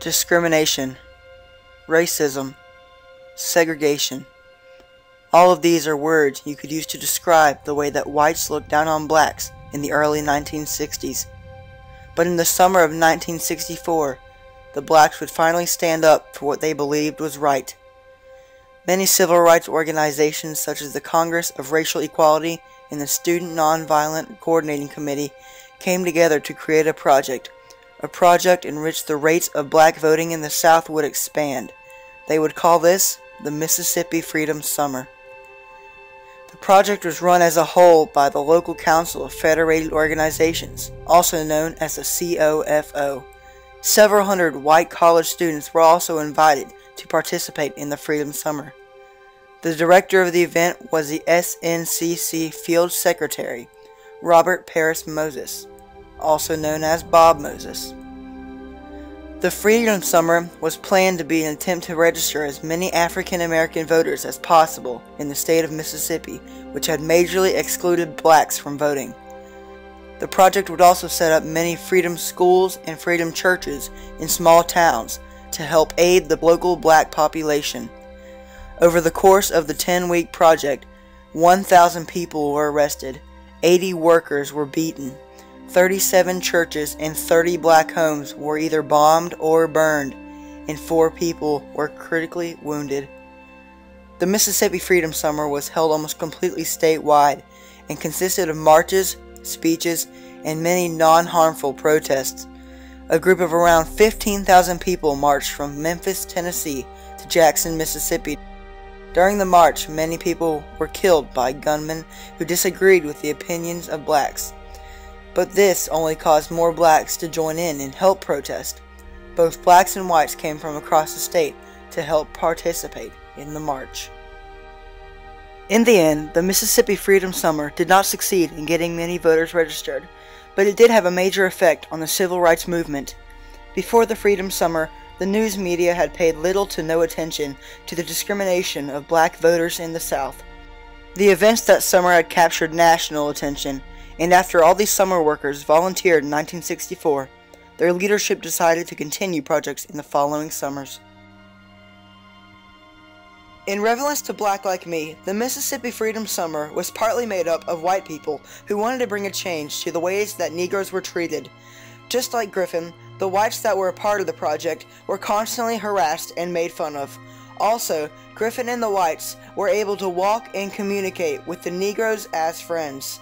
discrimination, racism, segregation. All of these are words you could use to describe the way that whites looked down on blacks in the early 1960s. But in the summer of 1964, the blacks would finally stand up for what they believed was right. Many civil rights organizations such as the Congress of Racial Equality and the Student Nonviolent Coordinating Committee came together to create a project, a project in which the rates of black voting in the South would expand. They would call this the Mississippi Freedom Summer. The project was run as a whole by the local Council of Federated Organizations, also known as the COFO. Several hundred white college students were also invited to participate in the Freedom Summer. The director of the event was the SNCC Field Secretary, Robert Parris Moses, also known as Bob Moses. The Freedom Summer was planned to be an attempt to register as many African American voters as possible in the state of Mississippi, which had majorly excluded blacks from voting. The project would also set up many freedom schools and freedom churches in small towns to help aid the local black population. Over the course of the 10 week project, 1,000 people were arrested, 80 workers were beaten, 37 churches and 30 black homes were either bombed or burned, and 4 people were critically wounded. The Mississippi Freedom Summer was held almost completely statewide and consisted of marches, speeches, and many non harmful protests. A group of around 15,000 people marched from Memphis, Tennessee to Jackson, Mississippi during the march, many people were killed by gunmen who disagreed with the opinions of blacks. But this only caused more blacks to join in and help protest. Both blacks and whites came from across the state to help participate in the march. In the end, the Mississippi Freedom Summer did not succeed in getting many voters registered, but it did have a major effect on the civil rights movement. Before the Freedom Summer, the news media had paid little to no attention to the discrimination of black voters in the South. The events that summer had captured national attention, and after all these summer workers volunteered in 1964, their leadership decided to continue projects in the following summers. In relevance to Black Like Me, the Mississippi Freedom Summer was partly made up of white people who wanted to bring a change to the ways that Negroes were treated. Just like Griffin, the whites that were a part of the project were constantly harassed and made fun of. Also, Griffin and the whites were able to walk and communicate with the Negroes as friends.